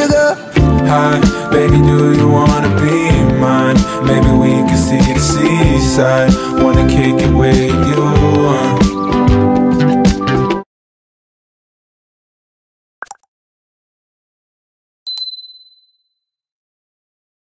sugar? Baby, do you wanna be mine? Maybe we can see the seaside. Wanna kick it with you.